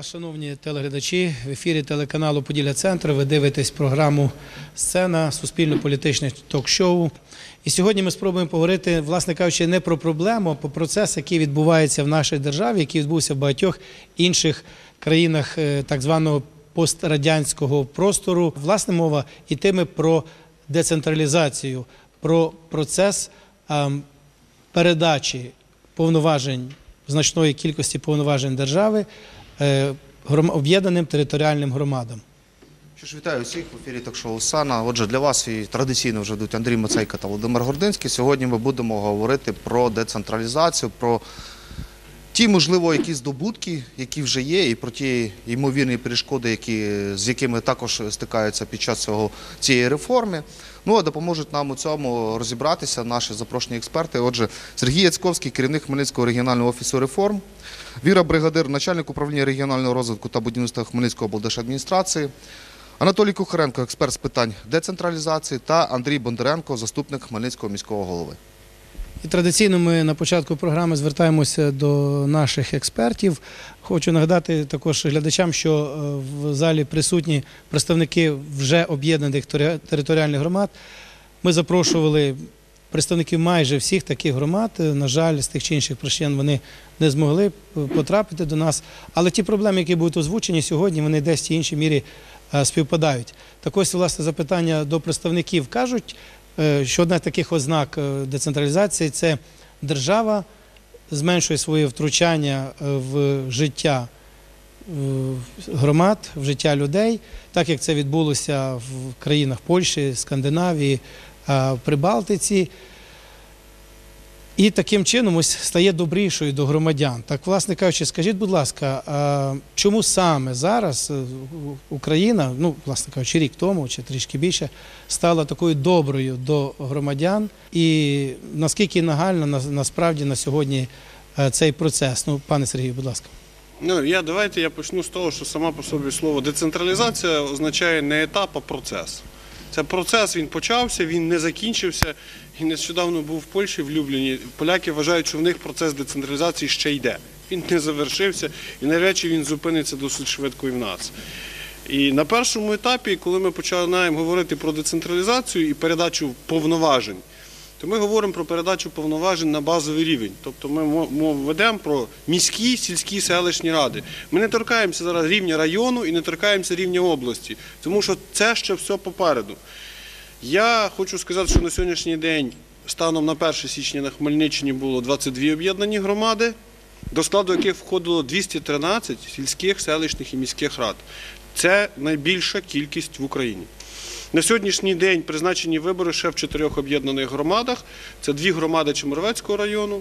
Вас, шановні телеглядачі. В ефірі телеканалу Поділля Центр. Ви дивитесь програму Сцена суспільно-політичне ток-шоу. І сьогодні ми спробуємо поговорити, власне кажучи, не про проблему, а про процес, який відбувається в нашій державі, який відбувся в багатьох інших країнах е, так званого пострадянського простору. Власне мова йтиме про децентралізацію, про процес передачі повноважень значної кількості повноважень держави об'єднаним територіальним громадам. Що ж, вітаю всіх в ефірі ток-шоу Сана. Отже, для вас і традиційно вже йдуть Андрій Мацейка та Володимир Гординський. Сьогодні ми будемо говорити про децентралізацію, про ті, можливо, які здобутки, які вже є, і про ті ймовірні перешкоди, які, з якими також стикаються під час цього, цієї реформи. Ну а допоможуть нам у цьому розібратися наші запрошені експерти. Отже, Сергій Яцьковський, керівник Хмельницького регіонального офісу реформ, Віра Бригадир, начальник управління регіонального розвитку та будівництва Хмельницької облдержадміністрації. Анатолій Кухаренко, експерт з питань децентралізації, та Андрій Бондаренко, заступник Хмельницького міського голови. І традиційно ми на початку програми звертаємося до наших експертів. Хочу нагадати також глядачам, що е, в залі присутні представники вже об'єднаних територіальних громад. Ми запрошували представників майже всіх таких громад. Е, На жаль, з тих чи інших причин вони не змогли е, потрапити до нас. Але ті проблеми, які будуть озвучені сьогодні, вони десь в тій іншій мірі співпадають. Так ось, власне, запитання до представників кажуть, що одна з таких ознак децентралізації це держава зменшує своє втручання е, в життя е, громад, в життя людей, так як це відбулося в країнах Польщі, Скандинавії, е, Прибалтиці. І таким чином ось стає добрішою до громадян. Так, власне кажучи, скажіть, будь ласка, чому саме зараз е, Україна, ну, власне кажучи, рік тому чи трішки більше, стала такою доброю до громадян? І наскільки нагально на- насправді на сьогодні е, цей процес? Ну, пане Сергію, будь ласка. Ну, я давайте я почну з того, що сама по собі слово децентралізація означає не етап, а процес. Це процес він почався, він не закінчився. І нещодавно був в Польщі в Любліні. Поляки вважають, що в них процес децентралізації ще йде. Він не завершився, і навряд чи він зупиниться досить швидко і в нас. І на першому етапі, коли ми починаємо говорити про децентралізацію і передачу повноважень, то ми говоримо про передачу повноважень на базовий рівень. Тобто ми мо- мо- ведемо про міські, сільські, селищні ради. Ми не торкаємося зараз рівня району і не торкаємося рівня області, тому що це ще все попереду. Я хочу сказати, що на сьогоднішній день, станом на 1 січня на Хмельниччині було 22 об'єднані громади, до складу яких входило 213 сільських, селищних і міських рад. Це найбільша кількість в Україні. На сьогоднішній день призначені вибори ще в чотирьох об'єднаних громадах. Це дві громади Чемеровецького району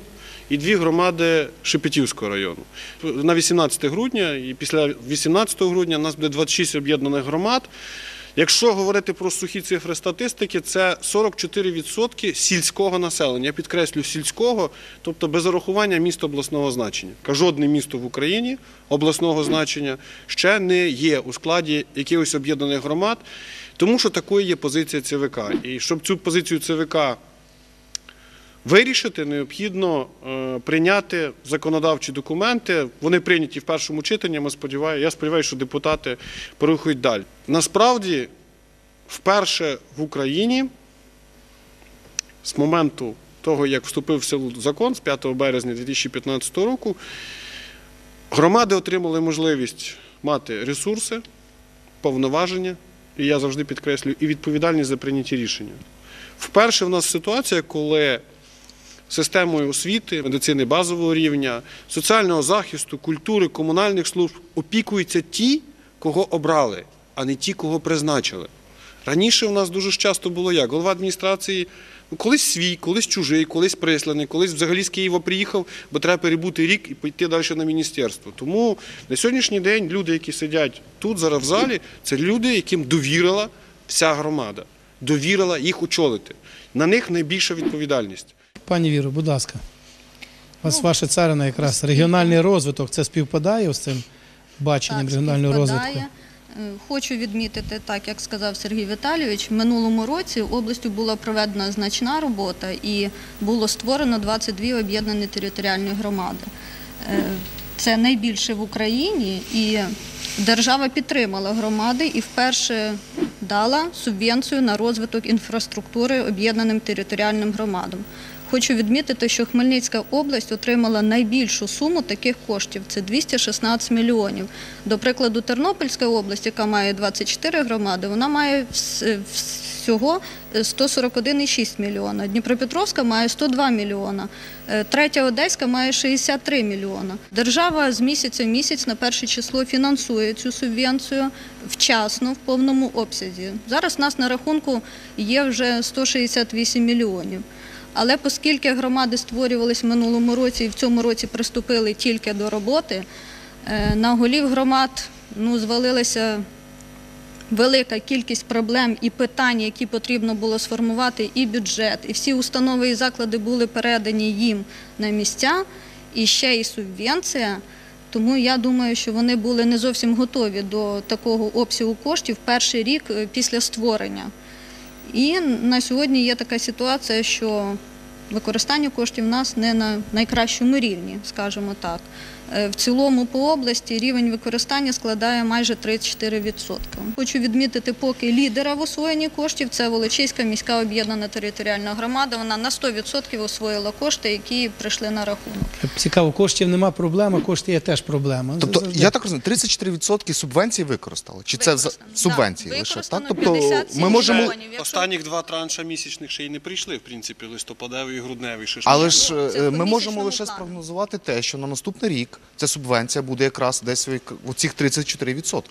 і дві громади Шепетівського району. На 18 грудня і після 18 грудня у нас буде 26 об'єднаних громад. Якщо говорити про сухі цифри статистики, це 44% сільського населення. Я підкреслю сільського, тобто без зарахування міст обласного значення. Жодне місто в Україні обласного значення ще не є у складі якихось об'єднаних громад, тому що такою є позиція ЦВК. І щоб цю позицію ЦВК вирішити, необхідно е, прийняти законодавчі документи. Вони прийняті в першому читанні. Ми сподіваємося, я сподіваюся, що депутати порухають далі. Насправді, вперше в Україні з моменту того, як вступив в силу закон з 5 березня 2015 року, громади отримали можливість мати ресурси, повноваження, і я завжди підкреслюю, і відповідальність за прийняті рішення. Вперше в нас ситуація, коли системою освіти, медицини базового рівня, соціального захисту, культури, комунальних служб опікуються ті, кого обрали, а не ті, кого призначили. Раніше у нас дуже часто було як? Голова адміністрації колись свій, колись чужий, колись присланий, колись взагалі з Києва приїхав, бо треба перебути рік і піти далі на міністерство. Тому на сьогоднішній день люди, які сидять тут зараз в залі, це люди, яким довірила вся громада, довірила їх очолити. На них найбільша відповідальність. Пані Віро, будь ласка. Вас Ну, ваша царина якраз регіональний розвиток. Це співпадає з цим баченням Так, регіонального розвитку? Е, Хочу відмітити, так як сказав Сергій Віталійович, в минулому році областю була проведена значна робота і було створено 22 об'єднані територіальні громади. Е, це найбільше в Україні, і держава підтримала громади і вперше дала субвенцію на розвиток інфраструктури об'єднаним територіальним громадам. Хочу відмітити, що Хмельницька область отримала найбільшу суму таких коштів це 216 мільйонів. До прикладу, Тернопільська область, яка має 24 громади, вона має вс- всього 141,6 мільйона. Дніпропетровська має 102 мільйона. Е, Третя Одеська має 63 мільйона. Держава з місяця в місяць на перше число фінансує цю субвенцію вчасно в повному обсязі. Зараз у нас на рахунку є вже 168 мільйонів. Але оскільки громади створювались в минулому році і в цьому році приступили тільки до роботи, е, на голів громад ну, звалилася велика кількість проблем і питань, які потрібно було сформувати, і бюджет, і всі установи і заклади були передані їм на місця, і ще й субвенція. Тому я думаю, що вони були не зовсім готові до такого обсягу коштів перший рік е, після створення. І на сьогодні є така ситуація, що використання коштів в нас не на найкращому рівні, скажімо так. Е, В цілому по області рівень використання складає майже 34%. Хочу відмітити поки лідера в освоєнні коштів це Волочиська міська об'єднана територіальна громада. Вона на 100% освоїла кошти, які прийшли на рахунок. Цікаво, коштів нема проблема, кошти є теж проблема. Тобто, Завжди. я так розумію, 34% субвенцій використали? Чи це за- субвенції лише? Так? Тобто ми можемо. Якщо- Останніх два транша місячних ще й не прийшли, в принципі, листопадевий і грудневий. ще Але ж е, Це ми можемо лише спрогнозувати те, що на наступний рік ця субвенція буде якраз десь у цих 34%.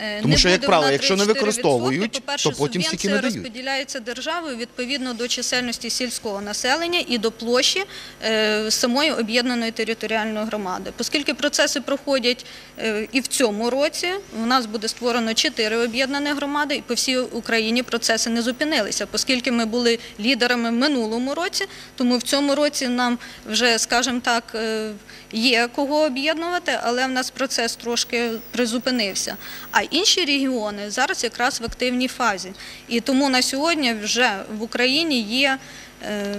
Е, Тому що, як правило, якщо не використовують, то потім стільки не дають. розподіляється державою відповідно до чисельності сільського населення і до площі е, самої об'єднаної територіальної громади. Оскільки процеси проходять е, і в цьому році, у нас буде створено чотири об'єднані громади, і по всій Україні процеси не зупинилися, оскільки ми були лідерами в минулому році, тому в цьому році нам вже, скажімо так, е, є кого об'єднувати, але в нас процес трошки призупинився. А інші регіони зараз якраз в активній фазі. І тому на сьогодні вже в Україні є е,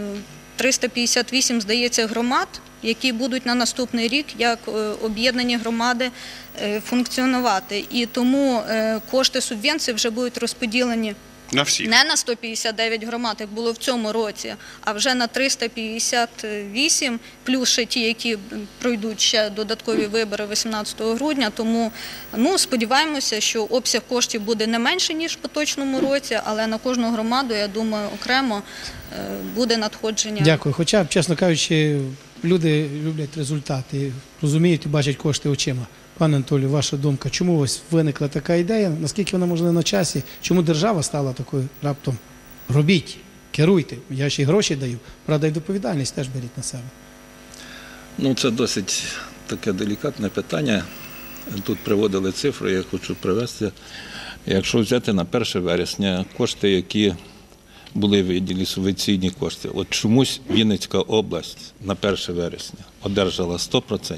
358, здається, громад, які будуть на наступний рік як е, об'єднані громади е, функціонувати. І тому е, кошти субвенції вже будуть розподілені На всіх. не на 159 громад, як було в цьому році, а вже на 358, плюс ще ті, які пройдуть ще додаткові вибори 18 грудня. Тому ну, сподіваємося, що обсяг коштів буде не менше, ніж в поточному році, але на кожну громаду, я думаю, окремо е, буде надходження. Дякую. Хоча, чесно кажучи, люди люблять результати, розуміють і бачать кошти очима. Пане Анатолію, ваша думка, чому ось виникла така ідея? Наскільки вона можливо на часі? Чому держава стала такою раптом? Робіть, керуйте. Я ще й гроші даю. Правда, і відповідальність теж беріть на себе. Ну, це досить таке делікатне питання. Тут приводили цифри, я хочу привести. Якщо взяти на 1 вересня кошти, які були виділені субвенційні кошти, от чомусь Вінницька область на 1 вересня одержала 100%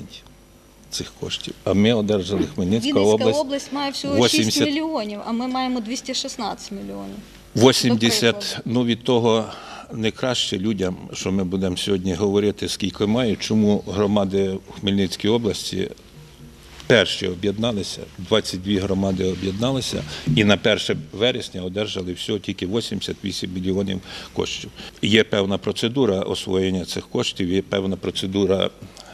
цих коштів, а ми одержали Хмельницька Вінницька область, область має всього 6 мільйонів, а ми маємо 216 мільйонів. 80, ну від того не краще людям, що ми будемо сьогодні говорити, скільки мають, чому громади в Хмельницькій області перші об'єдналися, 22 громади об'єдналися і на 1 вересня одержали всього тільки 88 мільйонів коштів. Є певна процедура освоєння цих коштів, є певна процедура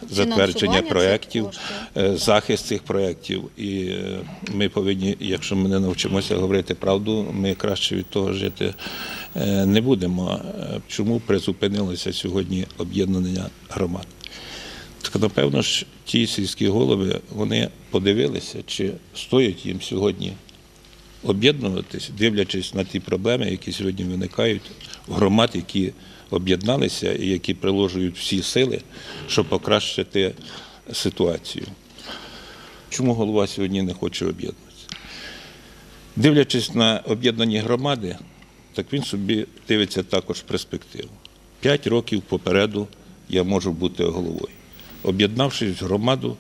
затвердження проєктів, е, захист цих проєктів. І е, ми повинні, якщо ми не навчимося говорити правду, ми краще від того жити е, не будемо. Чому призупинилося сьогодні об'єднання громад? Так напевно ж ті сільські голови вони подивилися, чи стоїть їм сьогодні об'єднуватись, дивлячись на ті проблеми, які сьогодні виникають в громад, які об'єдналися і які приложують всі сили, щоб покращити ситуацію. Чому голова сьогодні не хоче об'єднуватися? Дивлячись на об'єднані громади, так він собі дивиться також в перспективу. П'ять років попереду я можу бути головою. Об'єднавшись в громаду,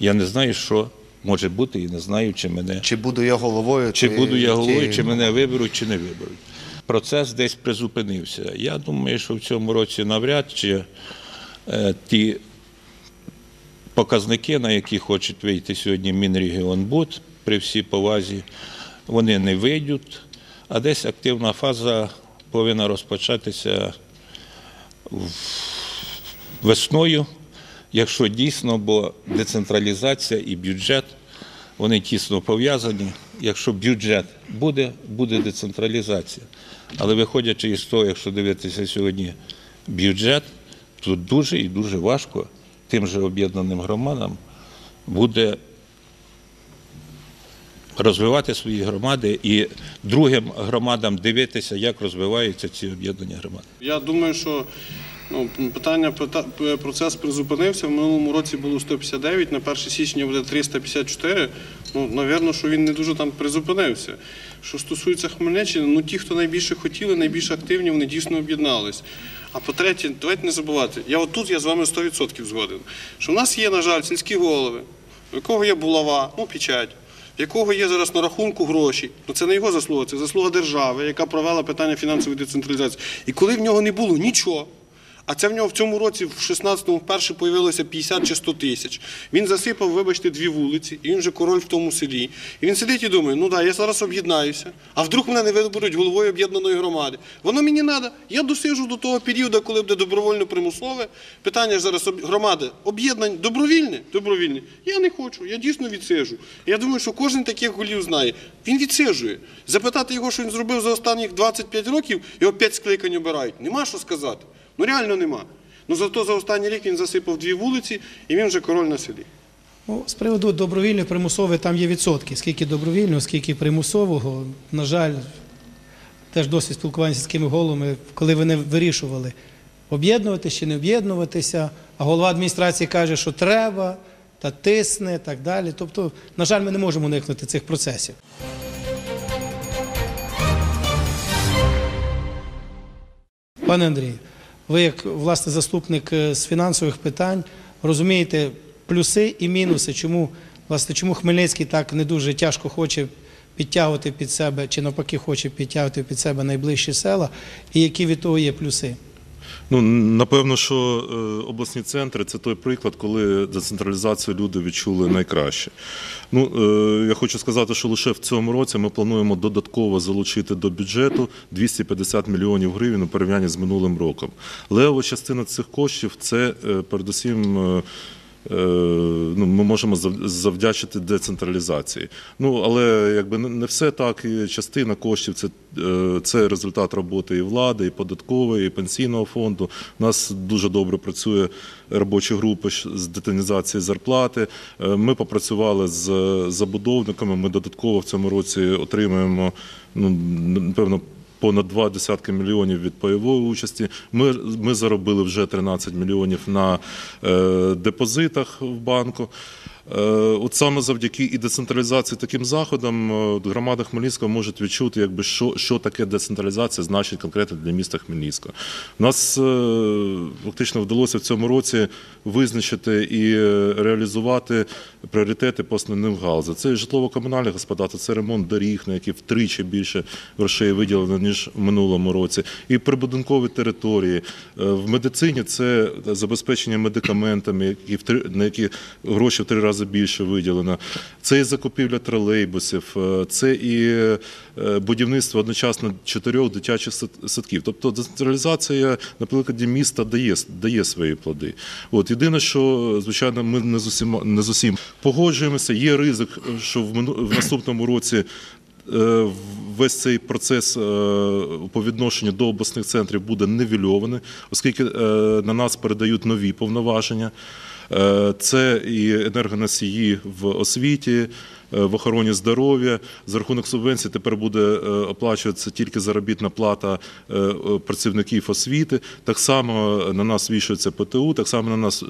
я не знаю, що може бути, і не знаю, чи мене Чи буду я головою? чи буду я головою, чи мене виберуть, чи не виберуть. Процес десь призупинився. Я думаю, що в цьому році навряд чи е, ті показники, на які хочуть вийти сьогодні Мінрегіонбуд, при всій повазі, вони не вийдуть, а десь активна фаза повинна розпочатися весною, якщо дійсно, бо децентралізація і бюджет вони тісно пов'язані. Якщо бюджет буде, буде децентралізація. Але виходячи із того, якщо дивитися сьогодні бюджет, то дуже і дуже важко тим же об'єднаним громадам буде розвивати свої громади і другим громадам дивитися, як розвиваються ці об'єднані громади. Я думаю, що ну, питання пита- процес призупинився. В минулому році було 159, на 1 січня буде 354. Ну, навірно, що він не дуже там призупинився. Що стосується Хмельниччини, ну ті, хто найбільше хотіли, найбільш активні, вони дійсно об'єднались. А по-третє, давайте не забувати, я отут я з вами 100% згоден, що в нас є, на жаль, сільські голови, у якого є булава, ну, печать, в якого є зараз на рахунку гроші. Ну це не його заслуга, це заслуга держави, яка провела питання фінансової децентралізації. І коли в нього не було нічого. А це в нього в цьому році, в 16-му, вперше появилося 50 чи 100 тисяч. Він засипав, вибачте, дві вулиці, і він вже король в тому селі. І він сидить і думає, ну да, я зараз об'єднаюся, а вдруг мене не виберуть головою об'єднаної громади. Воно мені треба. Я досижу до того періоду, коли буде добровольно примусове. Питання ж зараз громади об'єднань добровільне? Добровільне. Я не хочу, я дійсно відсижу. Я думаю, що кожен таких голів знає. Він відсижує. Запитати його, що він зробив за останніх 25 років, його 5 скликань обирають. Нема що сказати. Ну реально нема. Ну зато за останній рік він засипав дві вулиці і він вже король на селі. Ну, з приводу добровільної примусової там є відсотки. Скільки добровільного, скільки примусового. На жаль, теж досить спілкування з сільськими головами, коли вони вирішували, об'єднуватися чи не об'єднуватися, а голова адміністрації каже, що треба, та тисне, так далі. Тобто, на жаль, ми не можемо уникнути цих процесів. Пане Андрію, ви як власне заступник е, з фінансових питань розумієте плюси і мінуси, чому власне чому Хмельницький так не дуже тяжко хоче підтягувати під себе, чи навпаки хоче підтягувати під себе найближчі села, і які від того є плюси? Ну, напевно, що е, обласні центри це той приклад, коли децентралізацію люди відчули найкраще. Ну, е, я хочу сказати, що лише в цьому році ми плануємо додатково залучити до бюджету 250 мільйонів гривень у порівнянні з минулим роком. Левова частина цих коштів це е, передусім. Е, Ну, ми можемо зав- завдячити децентралізації. Ну, але якби не- все так. І частина коштів це, е, це результат роботи і влади, і податкової, і пенсійного фонду. У нас дуже добре працює робоча група з деталізації зарплати. Е, Ми попрацювали з забудовниками. Ми додатково в цьому році отримуємо, ну, напевно, понад два десятки мільйонів від пайової участі. Ми, ми заробили вже 13 мільйонів на е, депозитах в банку. Е, От саме завдяки і децентралізації таким заходам е, громада Хмельницького можуть відчути, якби що, що таке децентралізація значить конкретно для міста Хмельницького. У нас е, фактично вдалося в цьому році визначити і реалізувати пріоритети по основним галузям. Це житлово-комунальне господарство, це ремонт доріг, на які втричі більше грошей виділено ніж в минулому році, і прибудинкові території. В медицині це забезпечення медикаментами, які на які гроші в три рази більше виділено. Це і закупівля тролейбусів, е, це і е, будівництво одночасно чотирьох дитячих садків. Тобто децентралізація на прикладі міста дає, дає свої плоди. От єдине, що звичайно, ми не з усім не з усім погоджуємося. Є ризик, що в в наступному році. е, Весь цей процес по відношенню до обласних центрів буде нивельований, оскільки на нас передають нові повноваження. Е, Це і енергоносії в освіті, е, в охороні здоров'я. За рахунок субвенцій тепер буде е, оплачуватися тільки заробітна плата працівників освіти. Так само на нас вішається ПТУ, так само на нас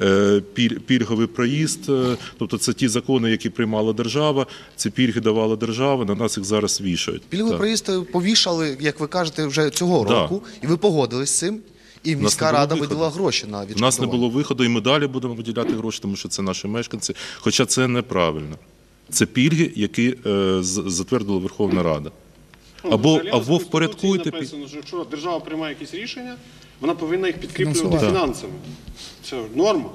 е, пільговий проїзд. Тобто це ті закони, які приймала держава, ці пільги давала держава, на нас їх зараз вішають. Пільговий Так. проїзд повішали, як ви кажете, вже цього Да. року, і ви погодились з цим. І міська рада виходу. виділила гроші на У нас не було виходу, і ми далі будемо виділяти гроші, тому що це наші мешканці. Хоча це неправильно. Це пільги, які е, затвердила Верховна Рада. Ну, Або- або в впорядкуйте написано, що якщо держава приймає якісь рішення, вона повинна їх підкріплювати фінансами. Це норма.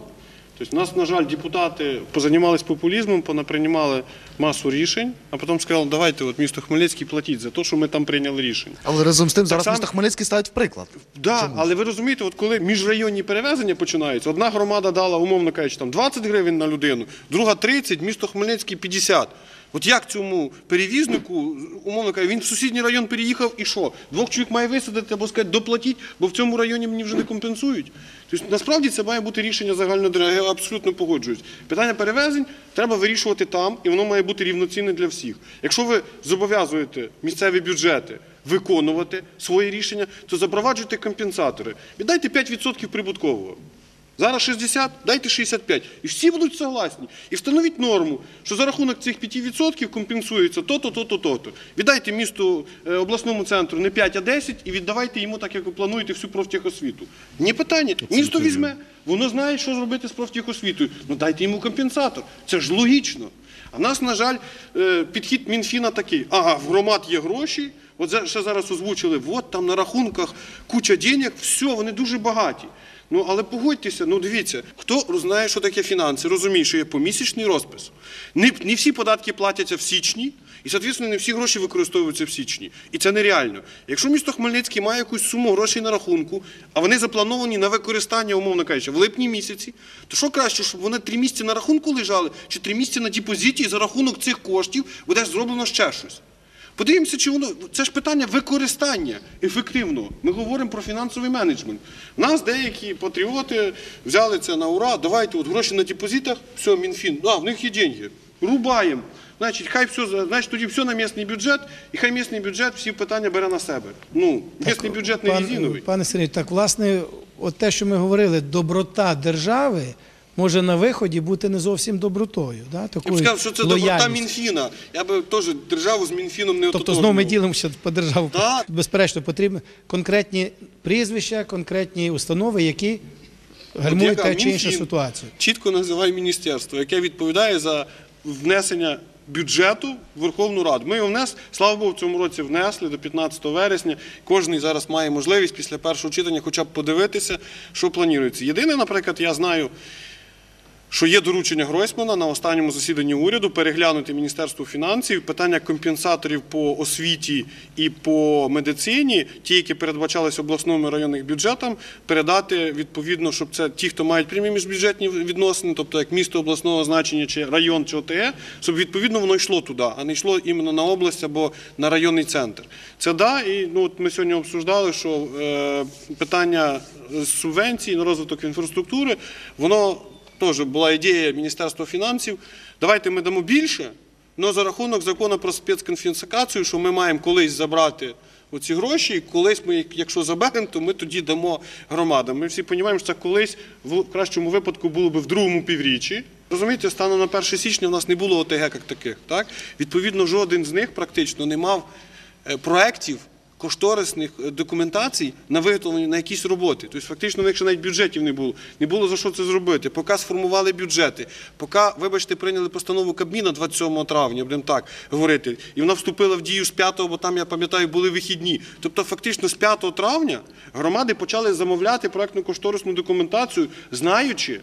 Тобто, у нас, на жаль, депутати позанімались популізмом, понаприймали масу рішень, а потім сказали, давайте от місто Хмельницький платіть за те, що ми там прийняли рішення. Але разом з тим зараз само- місто Хмельницький ставить в приклад. Да, але ви розумієте, от коли міжрайонні перевезення починаються, одна громада дала, умовно кажучи, там 20 гривень на людину, друга 30, місто Хмельницький 50. От як цьому перевізнику, умовно кажучи, він в сусідній район переїхав і що? Двох чоловік має висадити або сказати, доплатіть, бо в цьому районі мені вже не компенсують. Тобто насправді це має бути рішення загальнодержавне. Я абсолютно погоджуюсь. Питання перевезень треба вирішувати там, і воно має бути рівноцінне для всіх. Якщо ви зобов'язуєте місцеві бюджети виконувати свої рішення, то запроваджуйте компенсатори. Віддайте 5% прибуткового. Зараз 60, дайте 65. І всі будуть согласні. І встановіть норму, що за рахунок цих 5% компенсується то-то, то-то, то-то. Віддайте місту е, обласному центру не 5, а 10 і віддавайте йому так, як ви плануєте, всю профтехосвіту. Ні питання. Місто візьме. Воно знає, що зробити з профтехосвітою. Ну дайте йому компенсатор. Це ж логічно. А в нас, на жаль, е, підхід Мінфіна такий: ага, в громад є гроші. От ще зараз озвучили, от там на рахунках куча денег, все, вони дуже багаті. Ну, але погодьтеся, ну дивіться, хто знає, що таке фінанси, розуміє, що є помісячний розпис. Не, не всі податки платяться в січні, і, соответственно, не всі гроші використовуються в січні. І це нереально. Якщо місто Хмельницький має якусь суму грошей на рахунку, а вони заплановані на використання, умовно кажучи, в липні місяці, то що краще, щоб вони три місяці на рахунку лежали, чи три місяці на депозиті, і за рахунок цих коштів буде зроблено ще щось. Подивимося, чи воно це ж питання використання ефективного. Ми говоримо про фінансовий менеджмент. У нас деякі патріоти взяли це на ура. Давайте от гроші на депозитах, все, Мінфін, а в них є деньги. Рубаємо. Значить, хай все значить, тоді все на місний бюджет, і хай місний бюджет всі питання бере на себе. Ну, місний бюджет не Пан- резиновий. Пане Сергію, так власне, от те, що ми говорили, доброта держави може на виході бути не зовсім добротою. Да? Я б сказав, що це доброта. Мінфіна. Я би теж державу з Мінфіном не Тобто знову ми ділимося по державу. Так. Безперечно, потрібні конкретні прізвища, конкретні установи, які гальмують яка те чи іншу ситуацію. Чітко називає міністерство, яке відповідає за внесення бюджету в Верховну Раду. Ми його внес, слава Богу, в цьому році внесли до 15 вересня. Кожний зараз має можливість після першого читання хоча б подивитися, що планується. Єдине, наприклад, я знаю. Що є доручення Гройсмана на останньому засіданні уряду переглянути Міністерство фінансів питання компенсаторів по освіті і по медицині, ті, які передбачалися обласними районним бюджетам, передати відповідно, щоб це ті, хто мають прямі міжбюджетні відносини, тобто як місто обласного значення чи район чи ОТЕ, щоб відповідно воно йшло туди, а не йшло іменно на область або на районний центр. Це да, і ну от ми сьогодні обсуждали, що е, питання субвенцій на розвиток інфраструктури, воно теж була ідея Міністерства фінансів. Давайте ми дамо більше, але за рахунок закону про спецконфіскацію, що ми маємо колись забрати оці гроші, і колись ми, якщо заберемо, то ми тоді дамо громадам. Ми всі розуміємо, що це колись в кращому випадку було б в другому півріччі. Розумієте, станом на 1 січня у нас не було ОТГ як таких. Так? Відповідно, жоден з них практично не мав е, проєктів, кошторисних е, документацій на виготовлення на якісь роботи. Тобто, фактично, них ще навіть бюджетів не було. Не було за що це зробити. Поки сформували бюджети, поки, вибачте, прийняли постанову Кабміна 27 травня, будемо так говорити, і вона вступила в дію з 5, бо там, я пам'ятаю, були вихідні. Тобто, фактично, з 5 травня громади почали замовляти проектну кошторисну документацію, знаючи,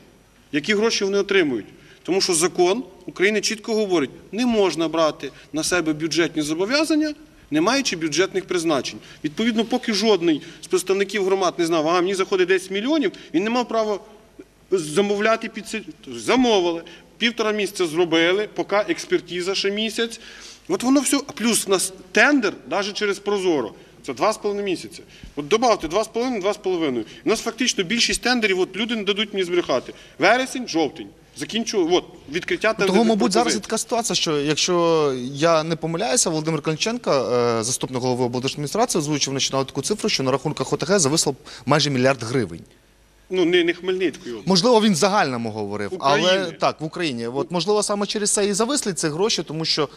які гроші вони отримують. Тому що закон України чітко говорить, не можна брати на себе бюджетні зобов'язання, не маючи бюджетних призначень. Відповідно, поки жодний з представників громад не знав, а мені заходить 10 мільйонів, він не мав права замовляти під це. Замовили. Півтора місяця зробили, поки експертиза ще місяць. От воно все, плюс у нас тендер навіть через Прозоро. Це два з половиною місяці. От з половиною. У нас фактично більшість тендерів, от люди не дадуть мені збрехати. Вересень, жовтень. Закінчу, от, відкриття тендерів. Того, мабуть, зараз є така ситуація, що якщо я не помиляюся, Володимир Клинченко, е, заступник голови облдержадміністрації, озвучив нещодавно таку цифру, що на рахунках ОТГ зависло майже мільярд гривень. Ну, не, не Хмельницької області. Можливо, він в загальному говорив, але так, в Україні. От можливо, саме через це і зависли ці гроші, тому що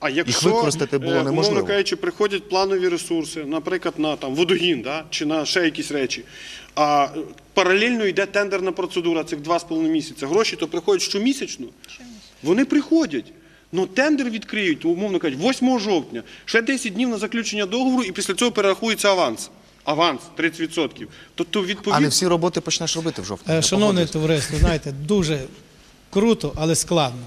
А якщо, використати було е, неможливо. Умовно кажучи, приходять планові ресурси, наприклад, на там, водогін да, чи на ще якісь речі, а паралельно йде тендерна процедура цих два з половиною місяця. Гроші то приходять щомісячно. Вони приходять. Ну, тендер відкриють, умовно кажуть, 8 жовтня, ще 10 днів на заключення договору, і після цього перерахується аванс. аванс 30%, Тобто, відповідь... А не всі роботи почнеш робити в жовтні. Е, Шановне товариство, знаєте, дуже круто, але складно.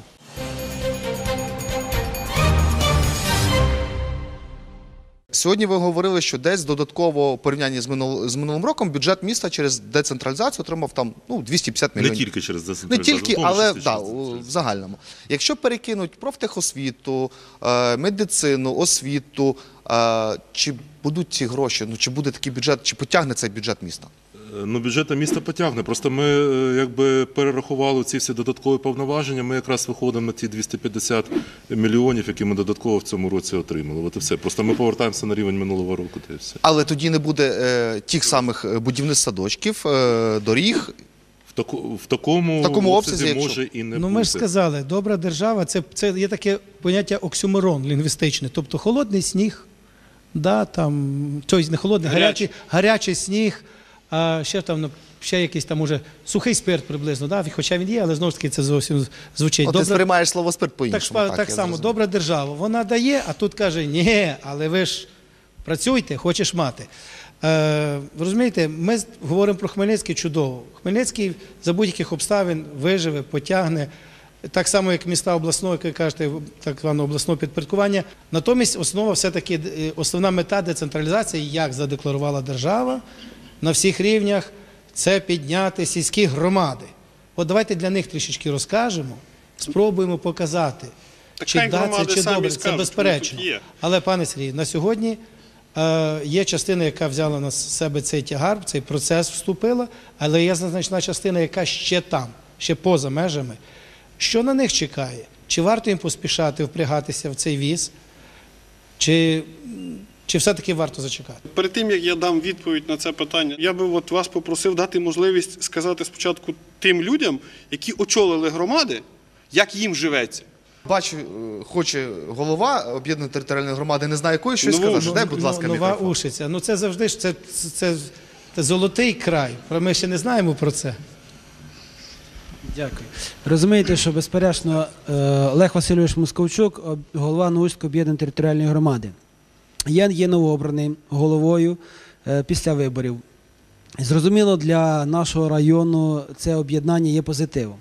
Сьогодні ви говорили, що десь додатково порівняння з, минул, з минулим роком бюджет міста через децентралізацію отримав там ну, 250 Не тільки через Не тільки, але да, в загальному. Якщо перекинуть профтехосвіту, е, медицину, освіту, е, чи будуть ці гроші, ну чи буде такий бюджет, чи потягне цей бюджет міста? Ну, бюджет міста потягне. Просто ми е, якби перерахували ці всі додаткові повноваження. Ми якраз виходимо на ті 250 мільйонів, які ми додатково в цьому році отримали. От і все. Просто ми повертаємося на рівень минулого року. Та й все. Але тоді не буде е, тих самих е, будівництв садочків, е, доріг. В, таку, в такому, В такому обсязі обсязі, якщо- може і не ну бути. ми ж сказали, добра держава це, це є таке поняття оксюморон лінгвістичне. Тобто холодний сніг, да, там, тобто не холодний, Гарячий. гарячий сніг, а ще там ну, ще якийсь там уже сухий спирт приблизно, да, хоча він є, але знову ж таки це зовсім звучить. От ти сприймаєш слово спирт Так, по-іншому. так, так я само, зрозумів. добра держава. Вона дає, а тут каже, ні, але ви ж працюйте, хочеш мати. Е, ви розумієте, ми говоримо про Хмельницький чудово. Хмельницький за будь-яких обставин виживе, потягне. Так само, як міста обласного, як ви кажете, так званого обласного підпорядкування. Натомість основа все-таки е, основна мета децентралізації, як задекларувала держава на всіх рівнях, це підняти сільські громади. От давайте для них трішечки розкажемо, спробуємо показати. Так чи це, чи добре, це безперечно. Але, пане Сергій, на сьогодні е, є частина, яка взяла на себе цей тягар, в цей процес вступила, але є значна частина, яка ще там, ще поза межами. Що на них чекає? Чи варто їм поспішати впрягатися в цей віз? Чи, чи все-таки варто зачекати? Перед тим як я дам відповідь на це питання, я би от вас попросив дати можливість сказати спочатку тим людям, які очолили громади, як їм живеться. Бачу, е, хоче голова об'єднаної територіальної громади, не знає якої щось Ну, сказати. ну, Дай, будь ласка, нова мікрофон. Ушиця. Ну це завжди ж це, це, це золотий край. Ми ще не знаємо про це. Дякую. Розумієте, що безперечно е, Олег Васильович Московчук, голова Научської об'єднаної територіальної громади. Я є новообраний головою е, після виборів. Зрозуміло, для нашого району це об'єднання є позитивом.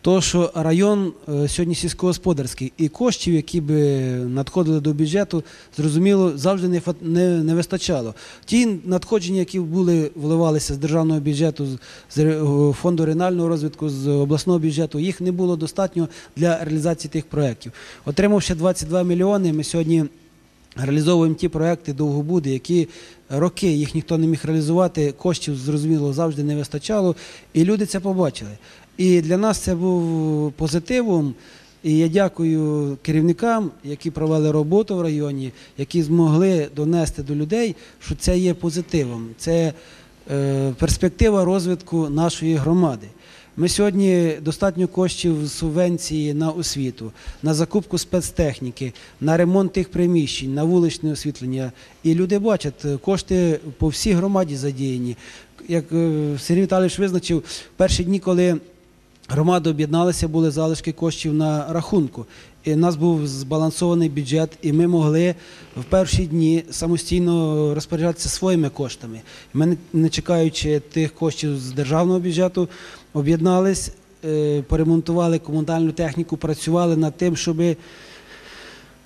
То, що район е, сьогодні сільськогосподарський і коштів, які би надходили до бюджету, зрозуміло, завжди не, не, не вистачало. Ті надходження, які були вливалися з державного бюджету, з- фонду регіонального розвитку, з обласного бюджету, їх не було достатньо для реалізації тих проєктів. Отримавши 22 мільйони, ми сьогодні реалізовуємо ті проекти довгобуди, які роки їх ніхто не міг реалізувати, коштів зрозуміло завжди не вистачало, і люди це побачили. І для нас це був позитивом. І я дякую керівникам, які провели роботу в районі, які змогли донести до людей, що це є позитивом, це е, перспектива розвитку нашої громади. Ми сьогодні достатньо коштів субвенції на освіту, на закупку спецтехніки, на ремонт тих приміщень, на вуличне освітлення. І люди бачать, е, кошти по всій громаді задіяні. Як е, Сергій Віталійович визначив, перші дні, коли громади об'єдналися, були залишки коштів на рахунку. І у нас був збалансований бюджет, і ми могли в перші дні самостійно розпоряджатися своїми коштами. Ми, не чекаючи тих коштів з державного бюджету, об'єднались, е, поремонтували комунальну техніку, працювали над тим, щоб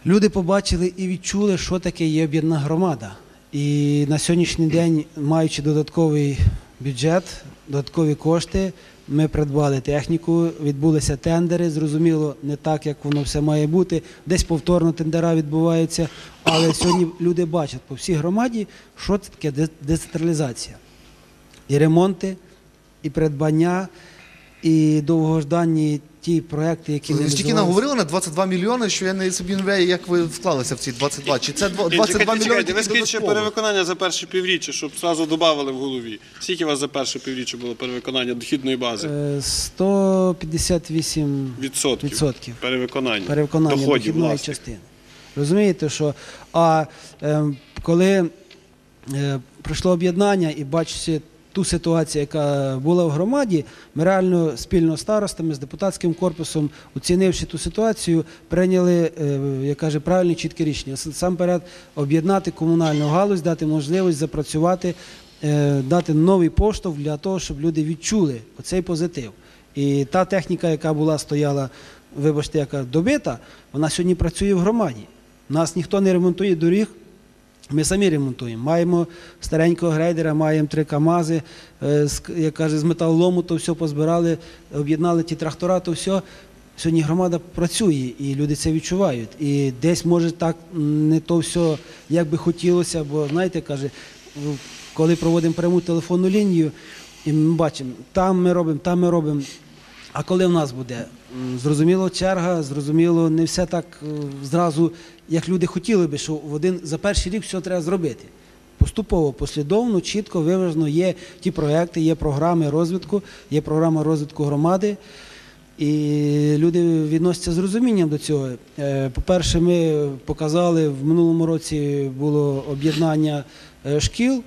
люди побачили і відчули, що таке є об'єднана громада. І на сьогоднішній день, маючи додатковий бюджет, додаткові кошти, ми придбали техніку, відбулися тендери. Зрозуміло, не так, як воно все має бути. Десь повторно тендера відбуваються. Але сьогодні люди бачать по всій громаді, що це таке децентралізація. І ремонти, і придбання, і довгождані ті проекти, які не Ви стільки наговорили на 22 мільйони, що я не собі не уявляю, як ви вклалися в ці 22. Чи це два- 22 чекайте, мільйони чекайте, ви тільки скажіть ще додатково? перевиконання за перше півріччя, щоб одразу додали в голові. Скільки у вас за перше півріччя було перевиконання дохідної бази? Е, 158 Відсотків. відсотків Перевиконання. перевиконання доходів дохідної власних. частини. Розумієте, що а е, коли е, пройшло об'єднання і бачите ту ситуацію, яка була в громаді, ми реально спільно з старостами, з депутатським корпусом, оцінивши ту ситуацію, прийняли, е, як каже, правильне чітке рішення. Сам об'єднати комунальну галузь, дати можливість запрацювати, е, дати новий поштовх для того, щоб люди відчули оцей позитив. І та техніка, яка була стояла, вибачте, яка добита, вона сьогодні працює в громаді. Нас ніхто не ремонтує доріг. Ми самі ремонтуємо. Маємо старенького грейдера, маємо три КАМАЗи, е, як каже, з металолому то все позбирали, об'єднали ті трактора, то все. Сьогодні громада працює і люди це відчувають. І десь може так не то все, як би хотілося, бо знаєте, каже, коли проводимо пряму телефонну лінію, і ми бачимо, там ми робимо, там ми робимо. А коли в нас буде? Зрозуміло, черга, зрозуміло, не все так е, зразу, як люди хотіли би, що в один за перший рік все треба зробити. Поступово, послідовно, чітко, виважено є ті проекти, є програми розвитку, є програма розвитку громади. І люди відносяться з розумінням до цього. Е, По-перше, ми показали в минулому році було об'єднання е, шкіл,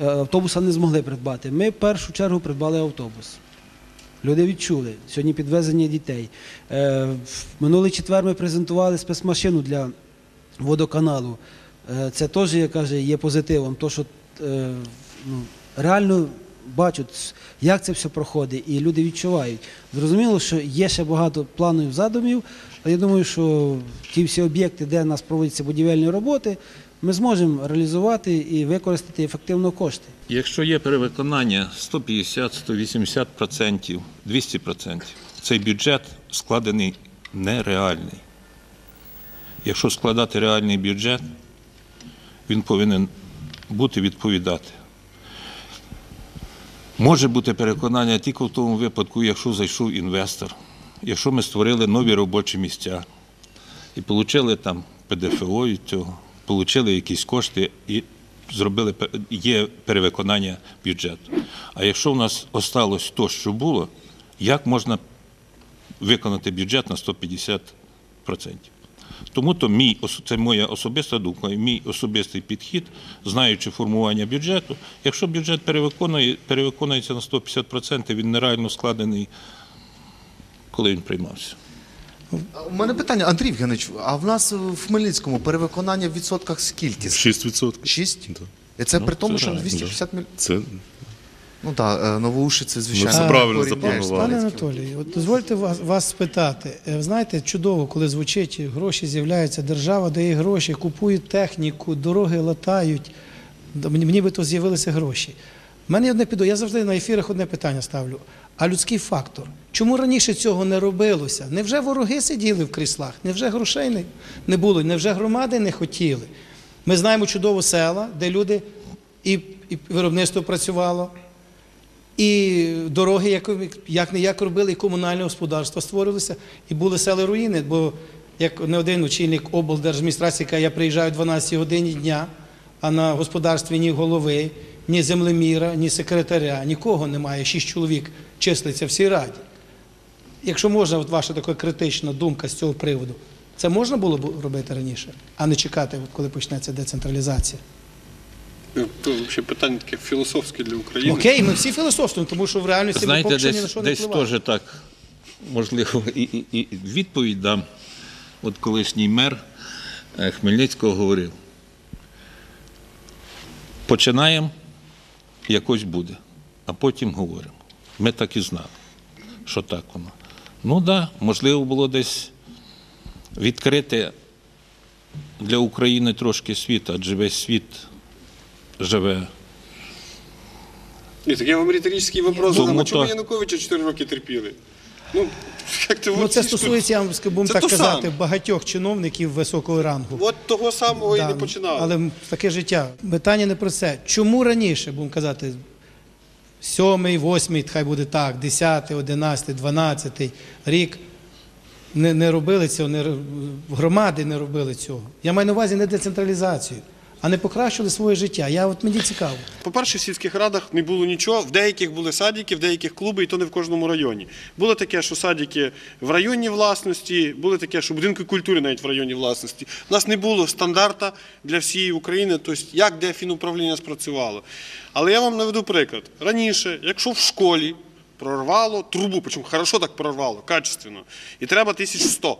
е, автобуса не змогли придбати. Ми в першу чергу придбали автобус. Люди відчули сьогодні підвезення дітей. Е, минулий четвер ми презентували спецмашину для водоканалу. Е, це теж, я каже, є позитивом. То, що е, ну, реально бачать, як це все проходить, і люди відчувають. Зрозуміло, що є ще багато планів задумів, але я думаю, що ті всі об'єкти, де у нас проводяться будівельні роботи, ми зможемо реалізувати і використати ефективно кошти. Якщо є перевиконання 150, 180%, 200%, цей бюджет складений нереальний. Якщо складати реальний бюджет, він повинен бути відповідати. Може бути переконання тільки в тому випадку, якщо зайшов інвестор, якщо ми створили нові робочі місця і отримали там ПДФО від цього, отримали якісь кошти і зробили є перевиконання бюджету. А якщо в нас осталось то, що було, як можна виконати бюджет на 150%? Тому то мій це моя особиста думка, мій особистий підхід, знаючи формування бюджету. Якщо бюджет перевиконує, перевиконується на 150%, він нереально складений, коли він приймався. У мене питання, Андрій Євгенович, а в нас в Хмельницькому перевиконання в відсотках скільки? 6%. Шість? Да. І це Ну, при тому, це що реально, 250 мільйонів. Це Ну так, Новоуші це звичайно. це правильно запланували. Пане Хмельницьким. Анатолій, от дозвольте вас, вас спитати. Е, Ви знаєте, чудово, коли звучить, гроші з'являються, держава дає гроші, купують техніку, дороги латають. Да, Мені, мені би то з'явилися гроші. У мене є одне піду, я завжди на ефірах одне питання ставлю. А людський фактор. Чому раніше цього не робилося? Невже вороги сиділи в кріслах? Невже грошей не, було? Невже громади не хотіли? Ми знаємо чудово села, де люди і, і виробництво працювало, і дороги, як, як не як робили, і комунальне господарство створилося, і були сели руїни. Бо як не один очільник облдержадміністрації, каже, я приїжджаю о 12 годині дня, а на господарстві ні голови, ні землеміра, ні секретаря, нікого немає. Шість чоловік числиться в цій раді. Якщо можна, от ваша така критична думка з цього приводу, це можна було б робити раніше, а не чекати, от коли почнеться децентралізація. Ну, То взагалі питання таке філософське для України. Окей, ми всі філософствуємо, тому що в реальності ми поки що ні на що не десь теж так, можливо, і, і, і відповідь дам. От колишній мер е, Хмельницького говорив: починаємо, якось буде, а потім говоримо. Ми так і знали, що так воно. Ну так, да, можливо, було десь відкрити для України трошки світ, адже весь світ живе Ні, так я вам риторичний вопрос задам. Чому Януковича 4 роки терпіли? Ну, як ти Ну, це стосується, я вам скажу, будемо Це так то казати, саме. багатьох чиновників високого рангу. От того самого і Да, не починали. Але м, таке життя. Питання не про це. Чому раніше, будемо казати, сьомий, восьмий, хай буде так, десятий, одинадцятий, дванадцятий рік не, не робили цього, не, ро- громади не робили цього. Я маю на увазі не децентралізацію, а не покращили своє життя. Я от мені цікаво. По-перше, в сільських радах не було нічого. В деяких були садики, в деяких клуби, і то не в кожному районі. Було таке, що садики в районній власності, було таке, що будинки культури навіть в районній власності. У нас не було стандарта для всієї України, тобто як де фінуправління спрацювало. Але я вам наведу приклад. Раніше, якщо в школі прорвало трубу, причому хорошо так прорвало, качественно, і треба 1100.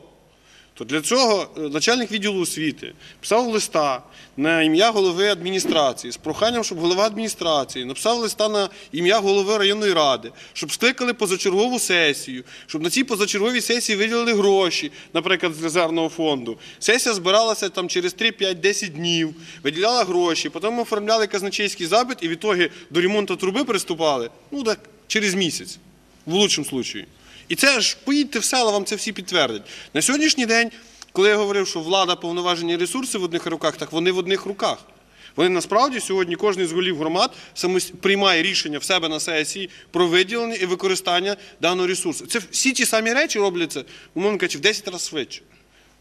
То для цього е, начальник відділу освіти писав листа на ім'я голови адміністрації з проханням, щоб голова адміністрації написав листа на ім'я голови районної ради, щоб скликали позачергову сесію, щоб на цій позачерговій сесії виділили гроші, наприклад, з резервного фонду. Сесія збиралася там через 3, 5, 10 днів, виділяла гроші, потім оформляли казначейський запит і в ітогі до ремонту труби приступали ну так через місяць, в лучшому случаю. І це ж поїдьте в села, вам це всі підтвердять. На сьогоднішній день, коли я говорив, що влада повноважені ресурси в одних руках, так вони в одних руках. Вони насправді сьогодні кожен з голів громад приймає рішення в себе на сесії про виділення і використання даного ресурсу. Це всі ті самі речі робляться, умовно кажучи, в 10 разів швидше.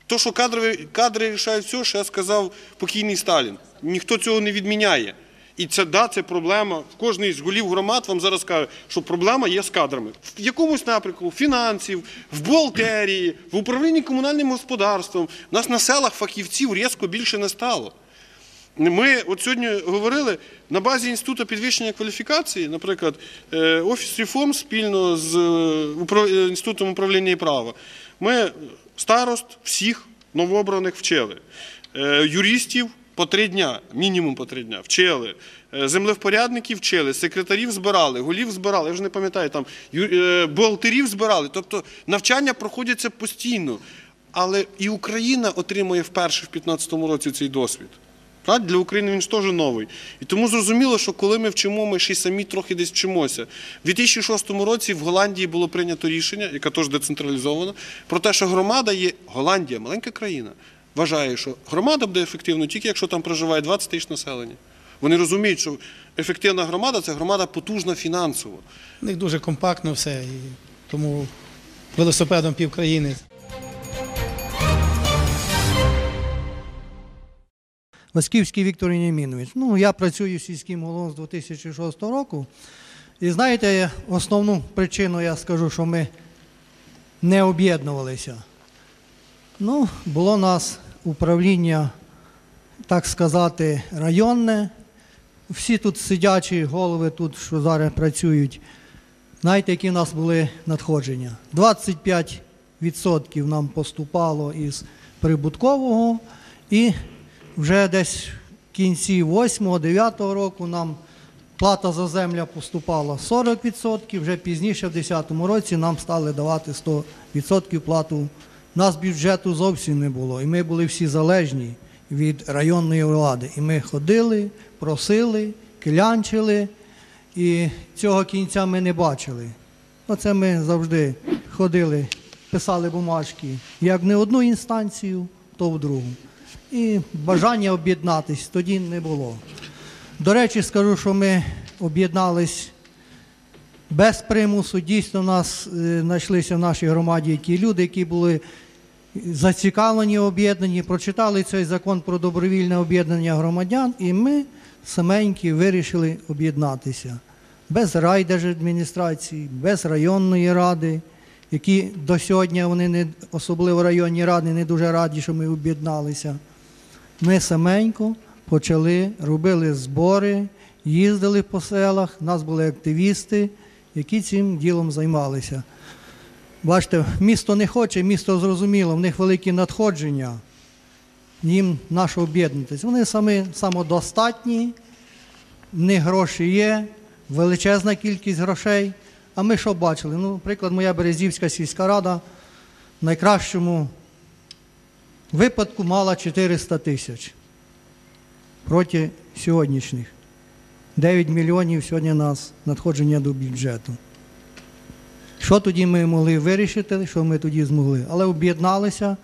То, що кадрові, кадри рішають все, ще сказав покійний Сталін. Ніхто цього не відміняє. І це да, це проблема. В кожній з голів громад вам зараз каже, що проблема є з кадрами. В якомусь напрямку фінансів, в бухгалтерії, в управлінні комунальним господарством. У нас на селах фахівців різко більше не стало. Ми от сьогодні говорили на базі інституту підвищення кваліфікації, наприклад, е, офіс реформ спільно з е, е, інститутом управління і права. Ми старост всіх новообраних вчили. Юристів по три дня, мінімум по три дня, вчили. Е, Землевпорядників вчили, секретарів збирали, голів збирали, я вже не пам'ятаю, там е, бухгалтерів збирали. Тобто навчання проходяться постійно. Але і Україна отримує вперше в 2015 році цей досвід. Для України він ж теж новий. І тому зрозуміло, що коли ми вчимо, ми ще й самі трохи десь вчимося. У 2006 році в Голландії було прийнято рішення, яке теж децентралізовано, про те, що громада є Голландія, маленька країна, вважає, що громада буде ефективною тільки якщо там проживає 20 тисяч населення. Вони розуміють, що ефективна громада це громада потужна фінансово. У них дуже компактно все, і тому велосипедом півкраїни. Васьківський Віктор Єнімінович. Ну, я працюю сільським головом з 2006 року. І знаєте, основну причину я скажу, що ми не об'єднувалися. Ну, було нас управління, так сказати, районне. Всі тут сидячі голови, тут, що зараз працюють, знаєте, які в нас були надходження? 25% нам поступало із прибуткового, і вже десь в кінці 8-9 року нам плата за землю поступала 40%, вже пізніше, в 2010 році, нам стали давати 100% плату. Нас бюджету зовсім не було, і ми були всі залежні від районної влади. І ми ходили, просили, клянчили, і цього кінця ми не бачили. Оце ми завжди ходили, писали бумажки, як не одну інстанцію, то в другу. І бажання об'єднатись тоді не було. До речі, скажу, що ми об'єднались без примусу. Дійсно, у нас е, знайшлися в нашій громаді ті люди, які були зацікавлені, об'єднані, прочитали цей закон про добровільне об'єднання громадян, і ми саменькі вирішили об'єднатися. Без райдержадміністрації, без районної ради, які до сьогодні вони не особливо районні ради не дуже раді, що ми об'єдналися. Ми саменько почали, робили збори, їздили по селах, у нас були активісти, які цим ділом займалися. Бачите, місто не хоче, місто зрозуміло, в них великі надходження, їм наше об'єднатися. Вони самі самодостатні, в них гроші є, величезна кількість грошей. А ми що бачили? Ну, наприклад, моя Березівська сільська рада в найкращому випадку мала 400 тисяч проти сьогоднішніх. 9 мільйонів сьогодні нас надходження до бюджету. Що тоді ми могли вирішити, що ми тоді змогли? Але об'єдналися.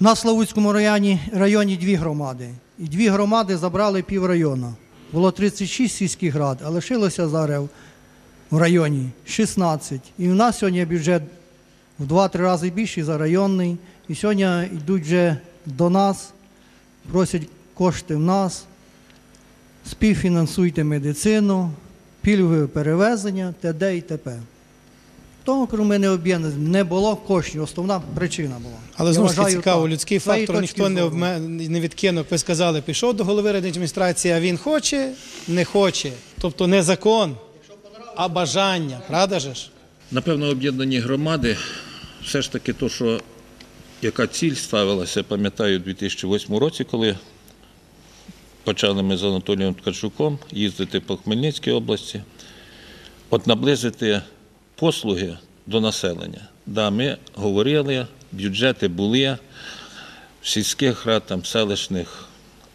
На Славутському районі, районі дві громади. І дві громади забрали піврайону. Було 36 сільських рад, а лишилося зараз в районі 16. І в нас сьогодні бюджет в 2-3 рази більший за районний. І сьогодні йдуть вже до нас, просять кошти в нас, співфінансуйте медицину, пільгове перевезення, т.д. і т.п. Того, коли ми не об'єднані, не було коштів, основна причина була. Але знову ж таки цікаво, так. людський фактор ніхто не, обме... не відкинув. Ви сказали, пішов до голови адміністрації, а він хоче, не хоче. Тобто не закон, а бажання. Правда же ж? Напевно, об'єднані громади, все ж таки, то, що яка ціль ставилася, пам'ятаю, у 2008 році, коли почали ми з Анатолієм Ткачуком їздити по Хмельницькій області, от наблизити послуги до населення. Да, ми говорили, бюджети були, в сільських рад, там, селищних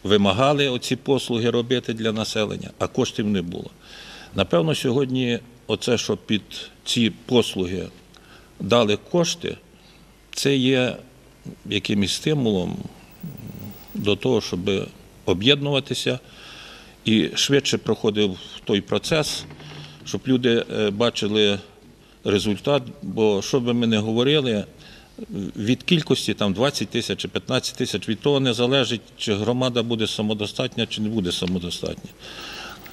вимагали оці послуги робити для населення, а коштів не було. Напевно, сьогодні оце, що під ці послуги дали кошти, це є якимось стимулом до того, щоб об'єднуватися і швидше проходив той процес, щоб люди е, бачили результат. Бо що би ми не говорили, від кількості там 20 тисяч чи 15 тисяч, від того не залежить, чи громада буде самодостатня, чи не буде самодостатня.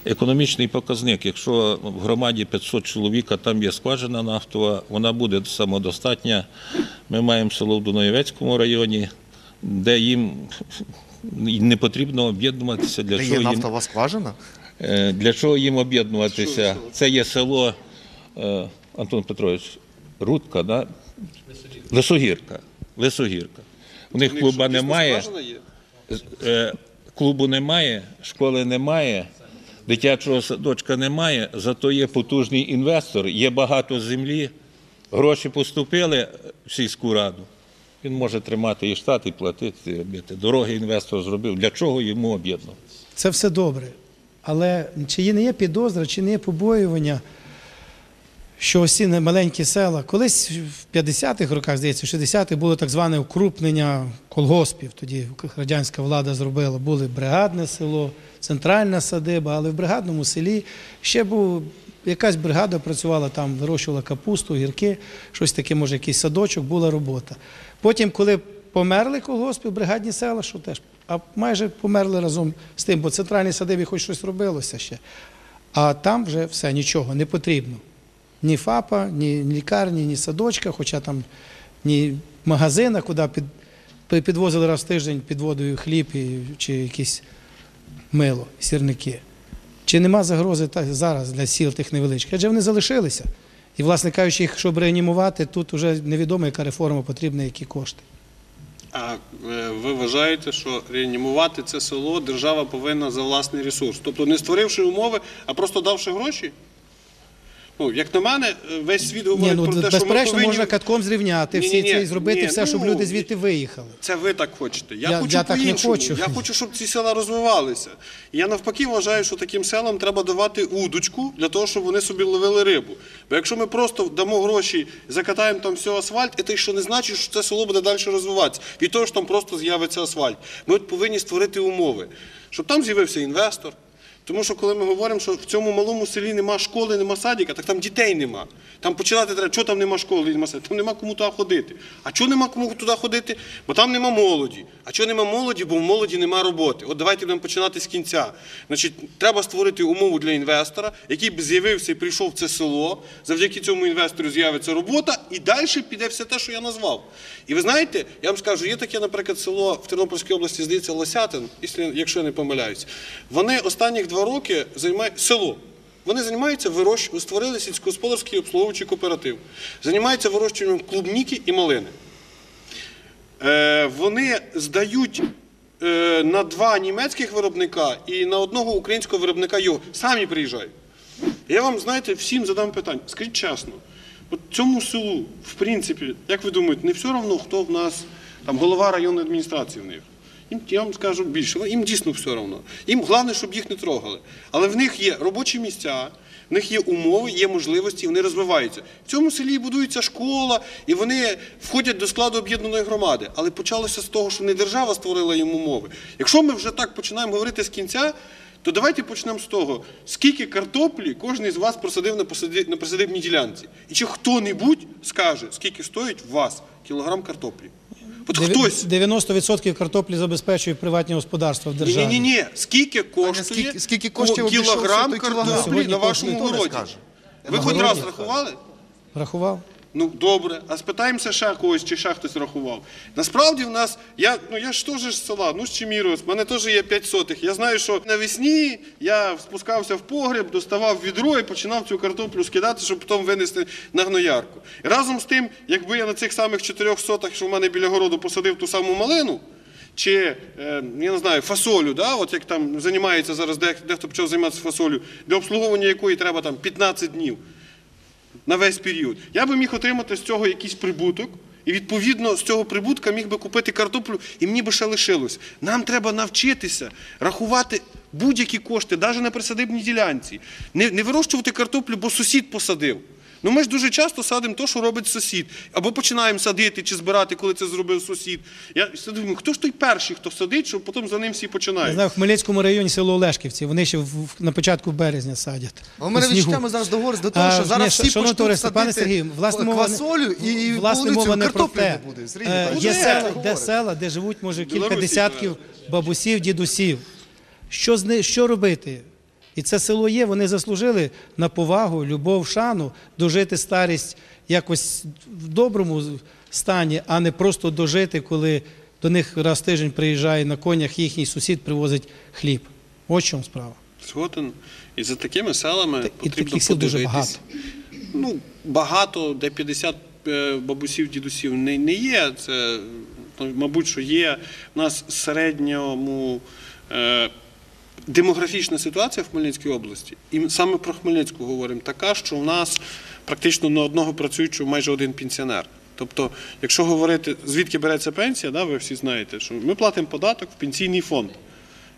Економічний показник, якщо в громаді 500 чоловік, а там є скважина нафтова, вона буде самодостатня. Ми маємо село в Дунаєвецькому районі, де їм не потрібно об'єднуватися. Для Де чого є їм нафтова скважина? Е, Для чого їм об'єднуватися? Це є село е, Антон Петрович, Рудка, да? Лисогірка. Лисогірка. У них клуба немає, е, клубу немає, школи немає, дитячого садочка немає, зато є потужний інвестор, є багато землі, гроші поступили в сільську раду. Він може тримати і штат, і платити, і робити. Дороги інвестор зробив. Для чого йому об'єднуватися? Це все добре. Але чи є- не є підозра, чи не є побоювання, що ці маленькі села, колись в 50-х роках, здається, в 60-х було так зване укрупнення колгоспів. Тоді радянська влада зробила. Були бригадне село, центральна садиба, але в бригадному селі ще був. Якась бригада працювала там, вирощувала капусту, гірки, щось таке, може, якийсь садочок, була робота. Потім, коли померли колгоспи, бригадні села, що теж, а майже померли разом з тим, бо центральній садибі хоч щось робилося ще. А там вже все, нічого, не потрібно. Ні ФАПа, ні лікарні, ні садочка, хоча там ні магазина, куди під, підвозили раз в тиждень під водою хліб і, чи якісь мило, сірники. Чи нема загрози та, зараз для сіл тих невеличких? Адже вони залишилися. І, власне кажучи, їх, щоб реанімувати, тут вже невідомо, яка реформа потрібна, які кошти. А е, ви вважаєте, що реанімувати це село держава повинна за власний ресурс? Тобто не створивши умови, а просто давши гроші? Ну, як на мене, е, весь світ Ні, говорить ну, про те, що ми безперечно, повинні... можна катком зрівняти всі Ні-ні-ні, це і зробити ні, все, щоб ну, люди звідти виїхали. Це ви так хочете. Я, Я- хочу я так не хочу. Я хочу, щоб ці села розвивалися. Я навпаки вважаю, що таким селам треба давати удочку для того, щоб вони собі ловили рибу. Бо якщо ми просто дамо гроші, закатаємо там все асфальт, це ще не значить, що це село буде далі розвиватися. Від того, що там просто з'явиться асфальт. Ми от повинні створити умови, щоб там з'явився інвестор. Тому що коли ми говоримо, що в цьому малому селі нема школи, нема садика, так там дітей нема. Там починати треба, що там нема школи, нема садика, там нема кому туди ходити. А чого нема кому туди ходити? Бо там нема молоді. А чого нема молоді? Бо в молоді нема роботи. От давайте будемо починати з кінця. Значить, треба створити умову для інвестора, який б з'явився і прийшов в це село. Завдяки цьому інвестору з'явиться робота, і далі піде все те, що я назвав. І ви знаєте, я вам скажу, є таке, наприклад, село в Тернопільській області, здається, Лосятин, якщо- я не помиляюсь. Вони останніх два роки займають село. Вони займаються вирощуванням, створили сільськогосподарський обслуговуючий кооператив. Займаються вирощуванням клубніки і малини. Е, вони здають е, на два німецьких виробника і на одного українського виробника його. Самі приїжджають. Я вам, знаєте, всім задам питання. Скажіть чесно, от цьому селу, в принципі, як ви думаєте, не все одно, хто в нас там голова районної адміністрації в них. Їм, я вам скажу більше, їм дійсно все одно. Їм головне, щоб їх не трогали. Але в них є робочі місця, в них є умови, є можливості, вони розвиваються. В цьому селі будується школа, і вони входять до складу об'єднаної громади. Але почалося з того, що не держава створила їм умови. Якщо ми вже так починаємо говорити з кінця, то давайте почнемо з того, скільки картоплі кожен з вас просадив на присадибній ділянці. І чи хто-небудь скаже, скільки стоїть у вас кілограм картоплі? От хтось. 90% картоплі забезпечує приватні господарства в державі. ні, ні. ні. Скільки коштує скільки- скільки коштів кілограм картоплі на вашому городі? Ви хоч раз рахували? Рахував? Ну добре, а спитаємося ще когось, чи ще хтось рахував. Насправді в нас, я, ну я ж теж з села, ну з Чемірос, в мене теж є 5 сотих. Я знаю, що навесні я спускався в погреб, доставав відро і починав цю картоплю скидати, щоб потім винести на гноярку. І разом з тим, якби я на цих самих 4 сотах, що в мене біля городу, посадив ту саму малину. Чи е, я не знаю, фасолю, да? от як там займається зараз, де- дехто почав займатися фасолю, для обслуговування якої треба там 15 днів на весь період. Я би міг отримати з цього якийсь прибуток, і відповідно з цього прибутка міг би купити картоплю, і мені би ще лишилось. Нам треба навчитися рахувати будь-які кошти, навіть на присадибній ділянці. Не, не вирощувати картоплю, бо сусід посадив. Ну ми ж дуже часто садимо те, що робить сусід. Або починаємо садити чи збирати, коли це зробив сусід. Я все думаю, хто ж той перший, хто садить, щоб потім за ним всі Я починають. знаю, в Хмельницькому районі село Олешківці, вони ще в, в- на початку березня садять. А ми зараз договоримося до того, А, що зараз ні, всі почнуть товариство, садити пане Сергію, власне мова не- квасолю і власне мова не про те. буде. Сергій Е, Є ну, села, де села, де живуть, може, кілька Білорусі, десятків бабусів, дідусів. Що, з що робити? І це село є, вони заслужили на повагу, любов, шану, дожити старість якось в доброму стані, а не просто дожити, коли до них раз в тиждень приїжджає на конях їхній сусід, привозить хліб. Ось чому справа. Згоден. І за такими селами Та- і таких сел дуже подивитись. Ну, багато, де 50 е, бабусів, дідусів не, не є. Це, ну, мабуть, що є. У нас в середньому е, демографічна ситуація в Хмельницькій області, і саме про Хмельницьку говоримо, така, що у нас практично на одного працюючого майже один пенсіонер. Тобто, якщо говорити, звідки береться пенсія, да, ви всі знаєте, що ми платимо податок в пенсійний фонд.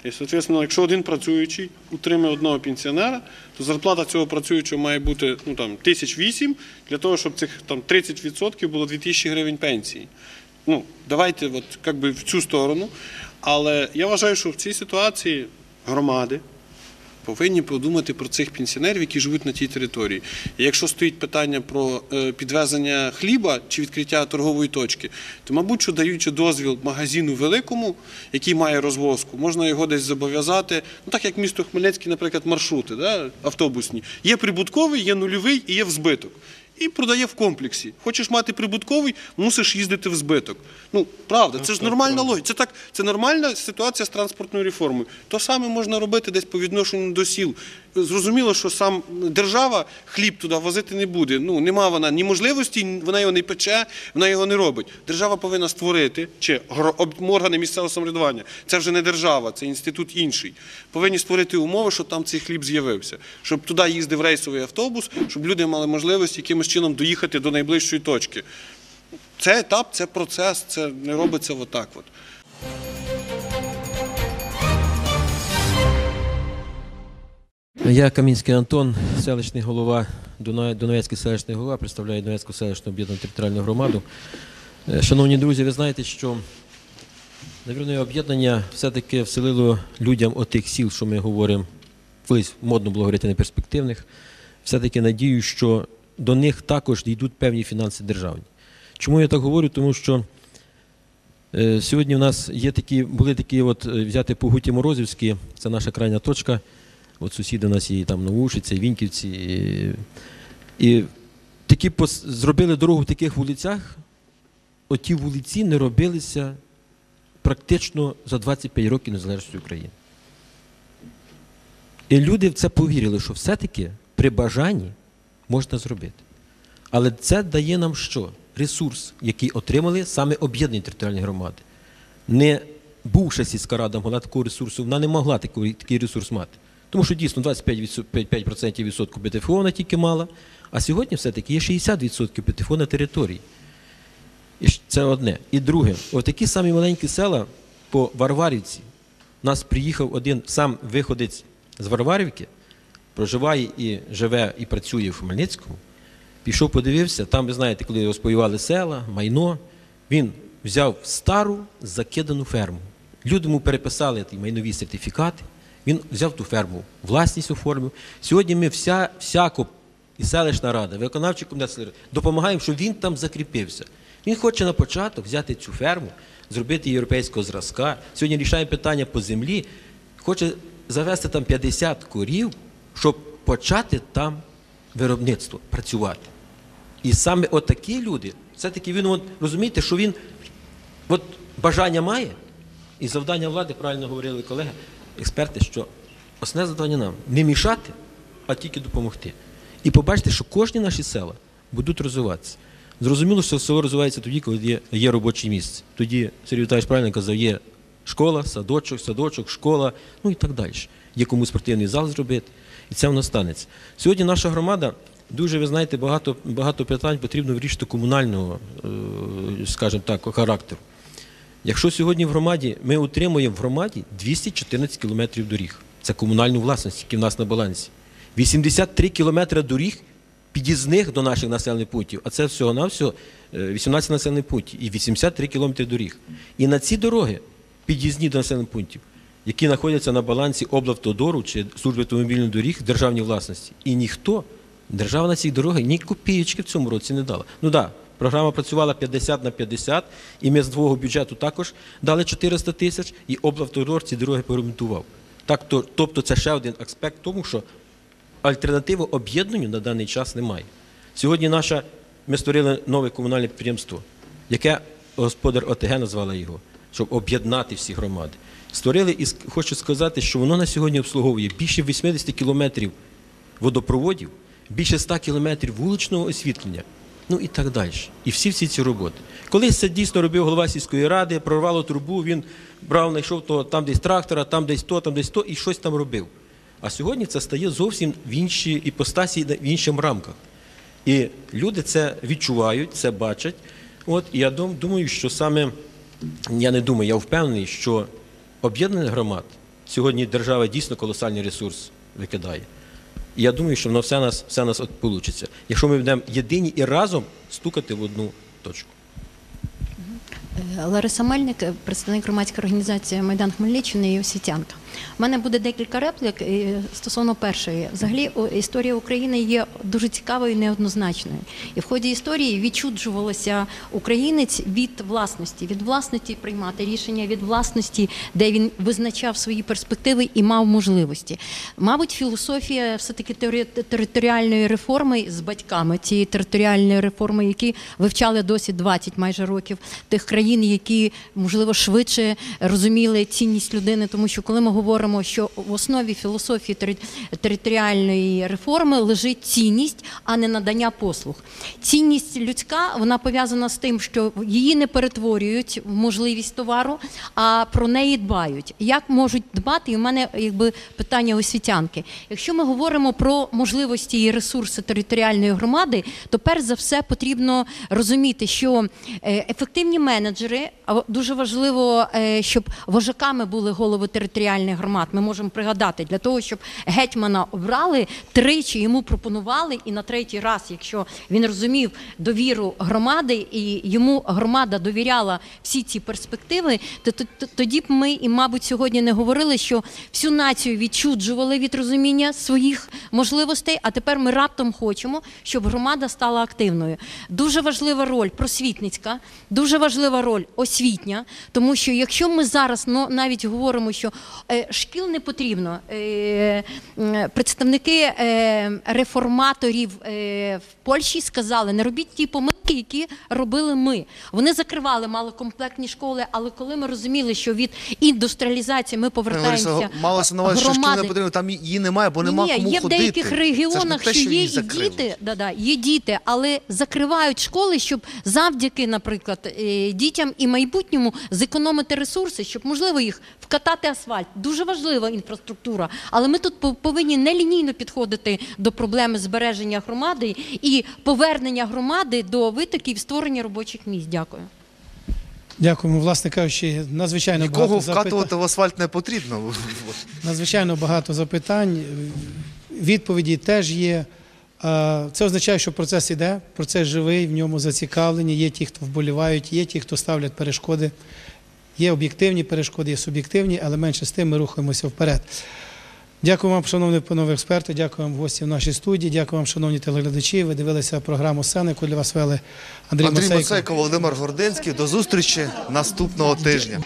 І, соответственно, якщо один працюючий утримує одного пенсіонера, то зарплата цього працюючого має бути ну, там, тисяч вісім, для того, щоб цих там, 30% було 2000 гривень пенсії. Ну, давайте от, как би, в цю сторону. Але я вважаю, що в цій ситуації громади повинні подумати про цих пенсіонерів, які живуть на тій території. І якщо стоїть питання про е, підвезення хліба чи відкриття торгової точки, то, мабуть, що даючи дозвіл магазину великому, який має розвозку, можна його десь зобов'язати. Ну так як місто Хмельницький, наприклад, маршрути да, автобусні. Є прибутковий, є нульовий і є в збиток. І продає в комплексі. Хочеш мати прибутковий, мусиш їздити в збиток. Ну, правда, це ж нормальна логіка. Це так, це нормальна ситуація з транспортною реформою. То саме можна робити десь по відношенню до сіл. Зрозуміло, що сам держава хліб туди возити не буде. Ну, нема вона ні можливості, вона його не пече, вона його не робить. Держава повинна створити, чи органи місцевого самоврядування. Це вже не держава, це інститут інший. Повинні створити умови, щоб там цей хліб з'явився. Щоб туди їздив рейсовий автобус, щоб люди мали можливість якимось чином доїхати до найближчої точки. Це етап, це процес, це не робиться отак. От. Я Камінський Антон, селищний голова, Донецький селищний голова, представляю Донецьку селищну об'єднану територіальну громаду. Е, Шановні друзі, ви знаєте, що Навірно, об'єднання все-таки вселило людям отих сіл, що ми говоримо, колись модно було говорити неперспективних, все-таки надію, що до них також дійдуть певні фінанси державні. Чому я так говорю? Тому що е, сьогодні в нас є такі, були такі, от е, взяти Погуті Морозівські, це наша крайня точка. От сусіди у нас є там Новушиці, Вінківці. І, і такі пос- зробили дорогу в таких вулицях, оті вулиці не робилися практично за 25 років незалежності України. І люди в це повірили, що все-таки при бажанні можна зробити. Але це дає нам що? Ресурс, який отримали саме об'єднані територіальні громади. Не бувша сільська рада могла такого ресурсу, вона не могла такий, такий ресурс мати. Тому що дійсно 25% відсотку ПТФО вона тільки мала, а сьогодні все-таки є 60% ПТФО на території. І це одне. І друге, отакі самі маленькі села по Варварівці. У нас приїхав один сам виходець з Варварівки, проживає і живе, і працює в Хмельницькому. Пішов, подивився, там, ви знаєте, коли розпаювали села, майно, він взяв стару закидану ферму. Люди йому переписали ті майнові сертифікати, він взяв ту ферму, власність оформив. Сьогодні ми вся, всяко, і селищна рада, виконавчий комітет допомагаємо, щоб він там закріпився. Він хоче на початок взяти цю ферму, зробити європейського зразка. Сьогодні рішає питання по землі. Хоче завести там 50 корів, щоб почати там виробництво працювати. І саме отакі люди, все-таки він от, розумієте, що він от бажання має, і завдання влади, правильно говорили колеги, експерти, що основне завдання нам не мішати, а тільки допомогти. І побачите, що кожні наші села будуть розвиватися. Зрозуміло, що село розвивається тоді, коли є, є робоче місце. Тоді Сергій Віталійович правильно казав, є школа, садочок, садочок, школа, ну і так далі. Є кому спортивний зал зробити, і це воно станеться. Сьогодні наша громада дуже, ви знаєте, багато, багато питань потрібно вирішити комунального, е, скажімо так, характеру. Якщо сьогодні в громаді ми утримуємо в громаді 214 кілометрів доріг, це комунальну власність, які в нас на балансі. 83 кілометри доріг під'їзних до наших населених пунктів, а це всього-навсього е, 18 населених пунктів і 83 кілометри доріг. І на ці дороги, під'їзні до населених пунктів, які знаходяться на балансі облавтодору чи служби автомобільних доріг державній власності. І ніхто, держава на ці дороги ні копієчки в цьому році не дала. Ну так, програма працювала 50 на 50, і ми з двого бюджету також дали 400 тисяч, і облавтодор ці дороги поремонтував. Тобто це ще один аспект тому, що альтернативи об'єднанню на даний час немає. Сьогодні наша, ми створили нове комунальне підприємство, яке господар ОТГ назвала його, щоб об'єднати всі громади. Створили і хочу сказати, що воно на сьогодні обслуговує більше 80 кілометрів водопроводів, більше 100 кілометрів вуличного освітлення, ну і так далі. І всі всі ці роботи. Колись це дійсно робив голова сільської ради, прорвало трубу, він брав, знайшов то, там десь трактора, там десь то, там десь то, і щось там робив. А сьогодні це стає зовсім в іншій іпостасі, в інших рамках. І люди це відчувають, це бачать. От, і я думаю, що саме, я не думаю, я впевнений, що об'єднаних громад сьогодні держава дійсно колосальний ресурс викидає. І я думаю, що воно все нас, все нас от вийде. Якщо ми будемо єдині і разом стукати в одну точку. Лариса Мельник, представник громадської організації Майдан Хмельниччини і освітянка. У мене буде декілька реплік стосовно першої. Взагалі, історія України є дуже цікавою і неоднозначною. І в ході історії відчуджувалося українець від власності, від власності приймати рішення, від власності, де він визначав свої перспективи і мав можливості. Мабуть, філософія все-таки територіальної реформи з батьками цієї територіальної реформи, які вивчали досі 20 майже років тих країн, які можливо швидше розуміли цінність людини, тому що коли ми говоримо, що в основі філософії територіальної реформи лежить цінність, а не надання послуг. Цінність людська вона пов'язана з тим, що її не перетворюють в можливість товару, а про неї дбають. Як можуть дбати? І в мене якби питання освітянки. Якщо ми говоримо про можливості і ресурси територіальної громади, то перш за все потрібно розуміти, що е, ефективні менеджери дуже важливо, е, щоб вожаками були голови територіальних громад. Ми можемо пригадати для того, щоб гетьмана обрали тричі йому пропонували, і на третій раз, якщо він розумів довіру громади, і йому громада довіряла всі ці перспективи, то, то, то тоді б ми і, мабуть, сьогодні не говорили, що всю націю відчуджували від розуміння своїх можливостей. А тепер ми раптом хочемо, щоб громада стала активною. Дуже важлива роль просвітницька, дуже важлива роль освітня, тому що якщо ми зараз ну, навіть говоримо, що е, шкіл не потрібно, е, представники е, реформаторів е, в Польщі сказали, не робіть ті помилки, які робили ми. Вони закривали малокомплектні школи, але коли ми розуміли, що від індустріалізації ми повертаємося малося на увазі, що шкіл не потрібно, там її немає, бо нема ні, кому є в ходити. деяких Це ж регіонах, те, що є і закрили. діти, да, да, є діти, але закривають школи, щоб завдяки, наприклад, дітям і майбутньому зекономити ресурси, щоб можливо їх вкатати асфальт. Дуже важлива інфраструктура. Але ми тут пов- повинні нелінійно підходити до проблеми збереження громади і повернення громади до витоків створення робочих місць. Дякую. Дякуємо. Власне кажучи, надзвичайно Нікого багато запитань. вкатувати в асфальт не потрібно. Надзвичайно багато запитань. Відповіді теж є. Це означає, що процес іде, процес живий, в ньому зацікавлені. Є ті, хто вболівають, є ті, хто ставлять перешкоди. Є об'єктивні перешкоди, є суб'єктивні, але менше з тим ми рухаємося вперед. Дякую вам, шановні панове експерти. Дякую вам, гості в нашій студії. Дякую вам, шановні телеглядачі. Ви дивилися програму «Сцена», яку для вас вели Андрій, Андрій. Мацейко, Володимир Гординський. До зустрічі наступного тижня.